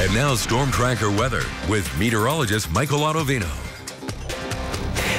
And now Storm Tracker weather with meteorologist Michael Autovino.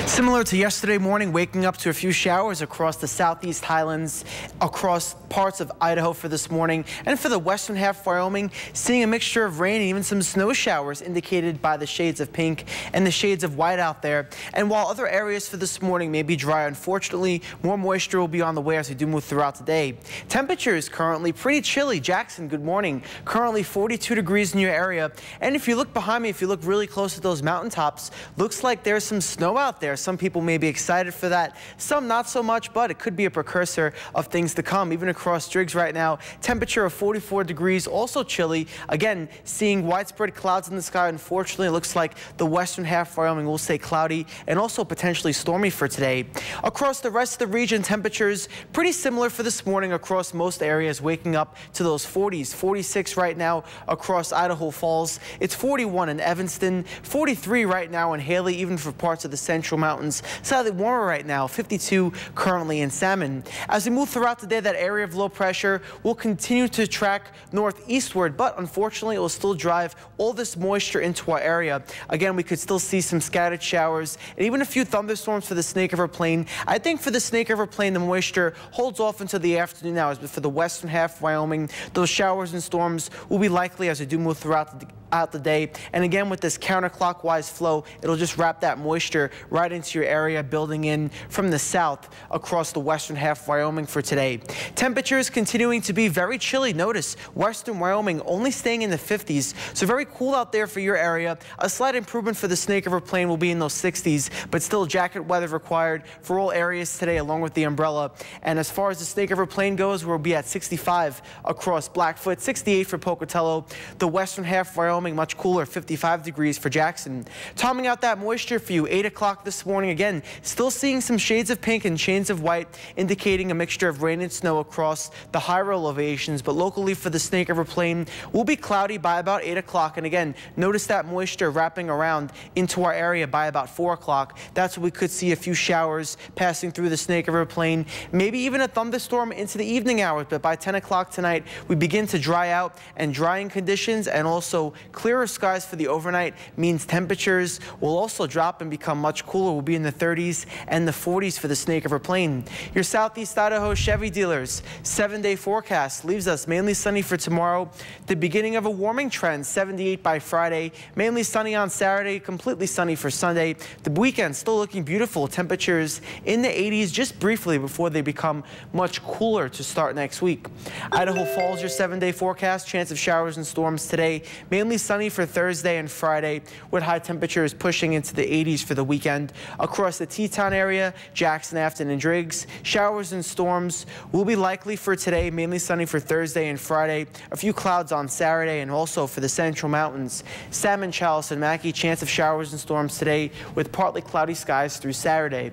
Similar to yesterday morning, waking up to a few showers across the southeast highlands, across parts of Idaho for this morning, and for the western half of Wyoming, seeing a mixture of rain and even some snow showers indicated by the shades of pink and the shades of white out there. And while other areas for this morning may be dry, unfortunately, more moisture will be on the way as we do move throughout the day. Temperatures currently pretty chilly. Jackson, good morning. Currently 42 degrees in your area. And if you look behind me, if you look really close at those mountaintops, looks like there's some snow out there. Some people may be excited for that, some not so much, but it could be a precursor of things to come. Even across Driggs right now, temperature of 44 degrees, also chilly. Again, seeing widespread clouds in the sky. Unfortunately, it looks like the western half of Wyoming will stay cloudy and also potentially stormy for today. Across the rest of the region, temperatures pretty similar for this morning across most areas, waking up to those 40s. 46 right now across Idaho Falls. It's 41 in Evanston, 43 right now in Hailey, even for parts of the central mountains mountains. Slightly warmer right now, 52 currently in Salmon. As we move throughout the day, that area of low pressure will continue to track northeastward, but unfortunately, it will still drive all this moisture into our area. Again, we could still see some scattered showers and even a few thunderstorms for the Snake River Plain. I think for the Snake River Plain, the moisture holds off until the afternoon hours, but for the western half of Wyoming, those showers and storms will be likely as we do move throughout the out the day. And again, with this counterclockwise flow, it'll just wrap that moisture right into your area, building in from the south across the western half of Wyoming for today. Temperatures continuing to be very chilly. Notice western Wyoming only staying in the 50s, so very cool out there for your area. A slight improvement for the Snake River Plain will be in those 60s, but still jacket weather required for all areas today, along with the umbrella. And as far as the Snake River Plain goes, we'll be at 65 across Blackfoot, 68 for Pocatello. The western half of Wyoming Wyoming, much cooler, 55 degrees for Jackson. Tomming out that moisture for you, 8 o'clock this morning. Again, still seeing some shades of pink and shades of white, indicating a mixture of rain and snow across the higher elevations. But locally for the Snake River Plain, will be cloudy by about 8 o'clock. And again, notice that moisture wrapping around into our area by about 4 o'clock. That's when we could see a few showers passing through the Snake River Plain, maybe even a thunderstorm into the evening hours. But by 10 o'clock tonight, we begin to dry out and drying conditions and also Clearer skies for the overnight means temperatures will also drop and become much cooler. We'll be in the 30s and the 40s for the Snake River Plain. Your Southeast Idaho Chevy dealers, seven-day forecast leaves us mainly sunny for tomorrow. The beginning of a warming trend, 78 by Friday. Mainly sunny on Saturday, completely sunny for Sunday. The weekend still looking beautiful. Temperatures in the 80s just briefly before they become much cooler to start next week. Idaho Falls, your seven-day forecast. Chance of showers and storms today. Mainly sunny for Thursday and Friday with high temperatures pushing into the 80s for the weekend. Across the Teton area, Jackson, Afton, and Driggs, showers and storms will be likely for today, mainly sunny for Thursday and Friday. A few clouds on Saturday and also for the central mountains. Salmon, Challis, and Mackay, chance of showers and storms today with partly cloudy skies through Saturday.